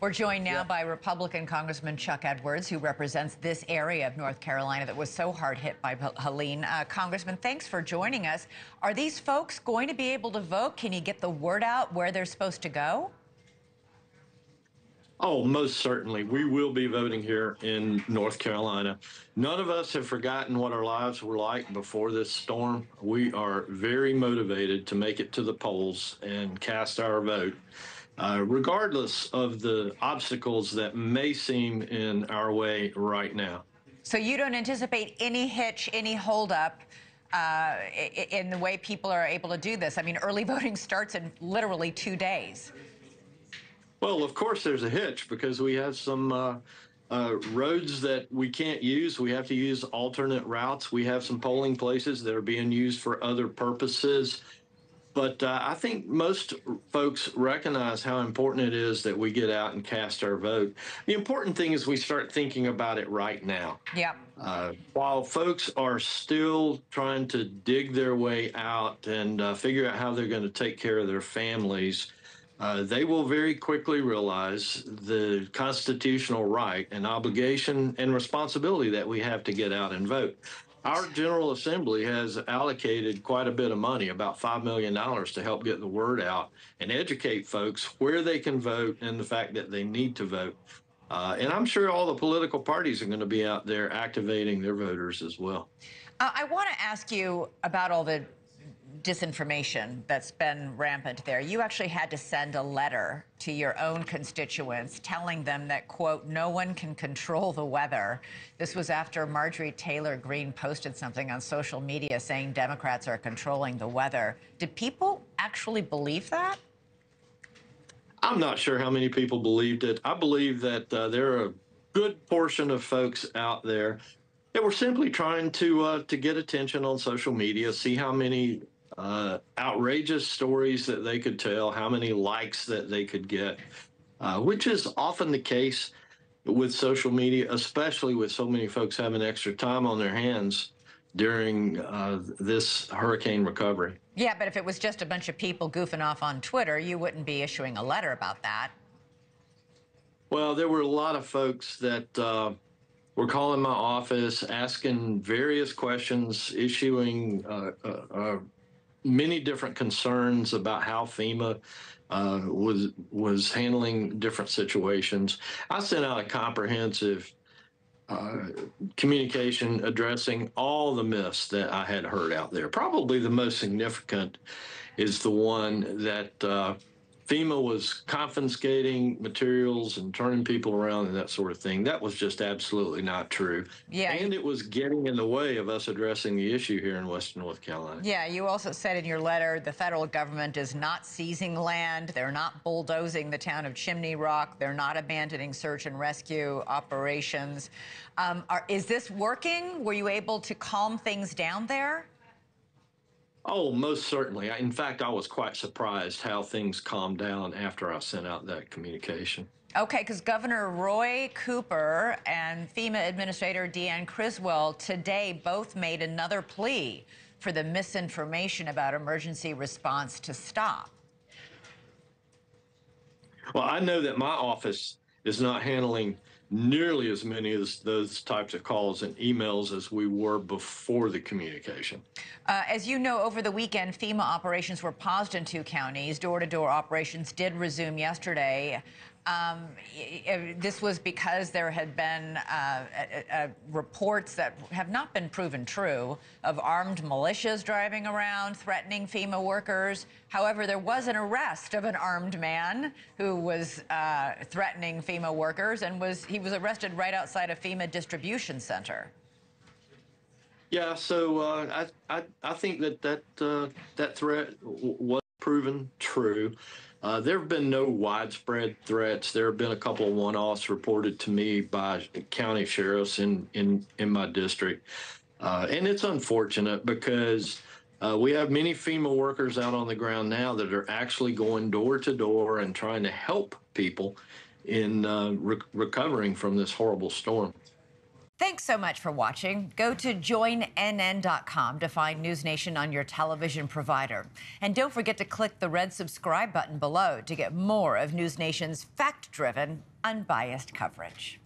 We're joined now by Republican Congressman Chuck Edwards, who represents this area of North Carolina that was so hard hit by Helene. Uh, Congressman, thanks for joining us. Are these folks going to be able to vote? Can you get the word out where they're supposed to go? Oh, most certainly. We will be voting here in North Carolina. None of us have forgotten what our lives were like before this storm. We are very motivated to make it to the polls and cast our vote, uh, regardless of the obstacles that may seem in our way right now. So you don't anticipate any hitch, any holdup uh, in the way people are able to do this? I mean, early voting starts in literally two days. Well, of course, there's a hitch because we have some uh, uh, roads that we can't use. We have to use alternate routes. We have some polling places that are being used for other purposes. But uh, I think most folks recognize how important it is that we get out and cast our vote. The important thing is we start thinking about it right now. Yeah. Uh, while folks are still trying to dig their way out and uh, figure out how they're going to take care of their families, uh, they will very quickly realize the constitutional right and obligation and responsibility that we have to get out and vote. Our General Assembly has allocated quite a bit of money, about $5 million, to help get the word out and educate folks where they can vote and the fact that they need to vote. Uh, and I'm sure all the political parties are going to be out there activating their voters as well. Uh, I want to ask you about all the disinformation that's been rampant there. You actually had to send a letter to your own constituents telling them that, quote, no one can control the weather. This was after Marjorie Taylor Greene posted something on social media saying Democrats are controlling the weather. Did people actually believe that? I'm not sure how many people believed it. I believe that uh, there are a good portion of folks out there that were simply trying to uh, to get attention on social media, see how many uh, outrageous stories that they could tell, how many likes that they could get, uh, which is often the case with social media, especially with so many folks having extra time on their hands during uh, this hurricane recovery. Yeah, but if it was just a bunch of people goofing off on Twitter, you wouldn't be issuing a letter about that. Well, there were a lot of folks that uh, were calling my office, asking various questions, issuing uh, uh, uh many different concerns about how FEMA uh, was was handling different situations. I sent out a comprehensive uh, communication addressing all the myths that I had heard out there. Probably the most significant is the one that uh, FEMA was confiscating materials and turning people around and that sort of thing. That was just absolutely not true. Yeah. And it was getting in the way of us addressing the issue here in Western North Carolina. Yeah, you also said in your letter the federal government is not seizing land. They're not bulldozing the town of Chimney Rock. They're not abandoning search and rescue operations. Um, are, is this working? Were you able to calm things down there? Oh, most certainly. In fact, I was quite surprised how things calmed down after I sent out that communication. Okay, because Governor Roy Cooper and FEMA Administrator Deanne Criswell today both made another plea for the misinformation about emergency response to stop. Well, I know that my office is not handling nearly as many as those types of calls and emails as we were before the communication. Uh, as you know, over the weekend, FEMA operations were paused in two counties. Door-to-door -door operations did resume yesterday. Um, this was because there had been uh, uh, reports that have not been proven true of armed militias driving around threatening FEMA workers. However, there was an arrest of an armed man who was uh, threatening FEMA workers and was he was arrested right outside a FEMA distribution center. Yeah, so uh, I, I I think that that uh, that threat was proven true. Uh, there have been no widespread threats. There have been a couple of one-offs reported to me by county sheriffs in in in my district, uh, and it's unfortunate because. Uh, we have many FEMA workers out on the ground now that are actually going door to door and trying to help people in uh, re recovering from this horrible storm. Thanks so much for watching. Go to joinnn.com to find News Nation on your television provider. And don't forget to click the red subscribe button below to get more of News Nation's fact driven unbiased coverage.